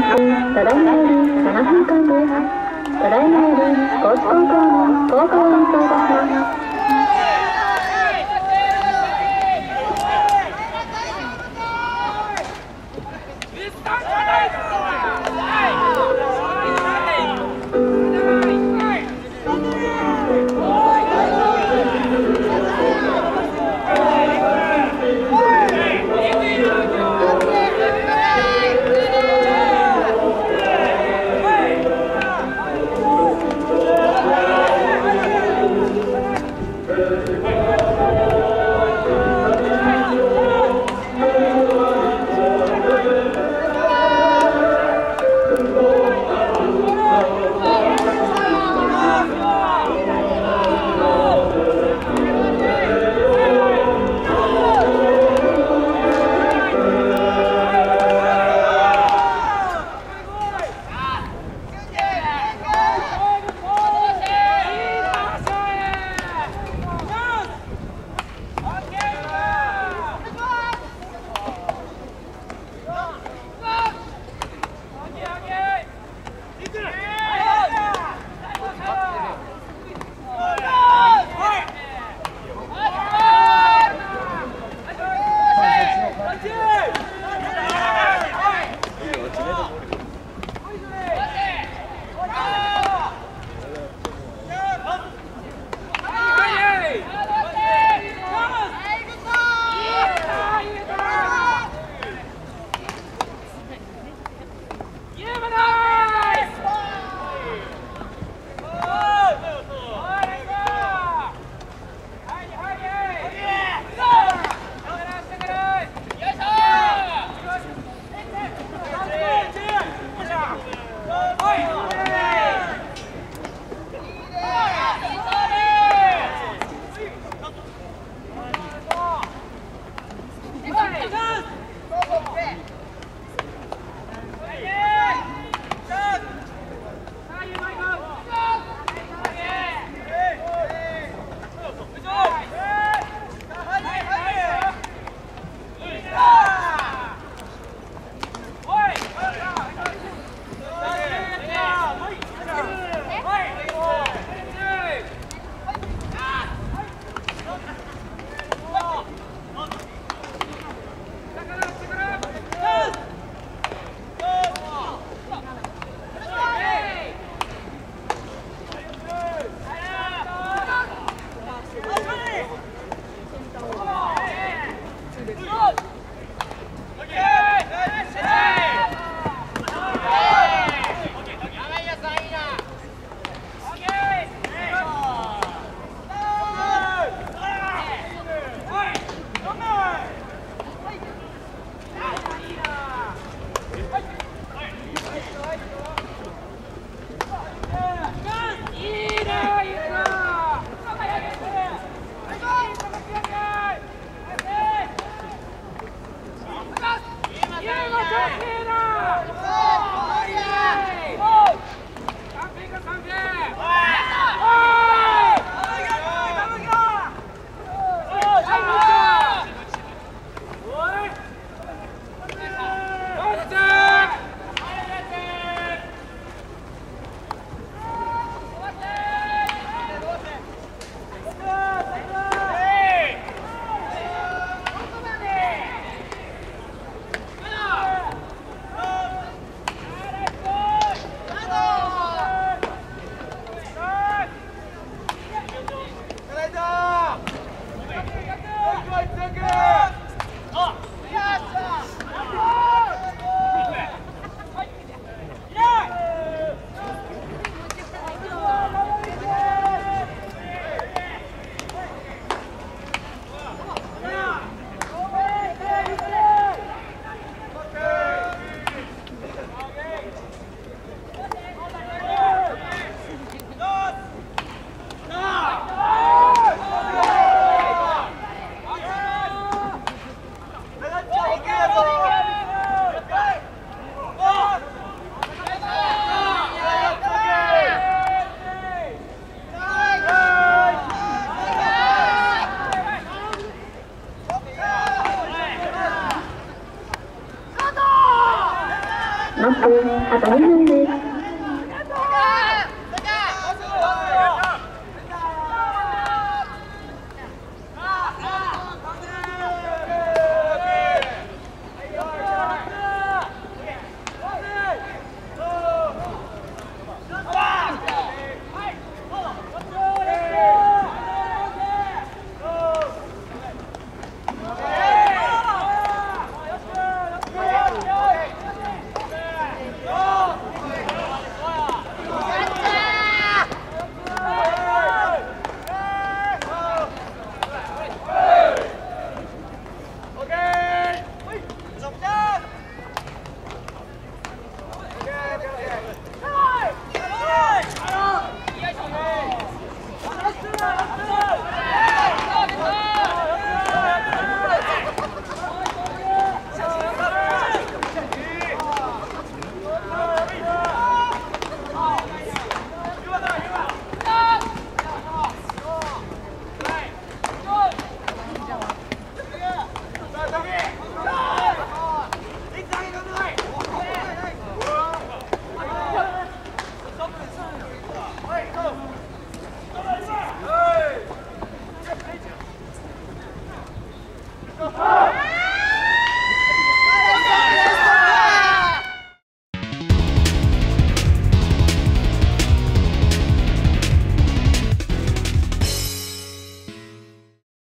ただいまより7分間です。ただいまより高知高校の校歌を演奏いたします。Oi! ノックあと2分です。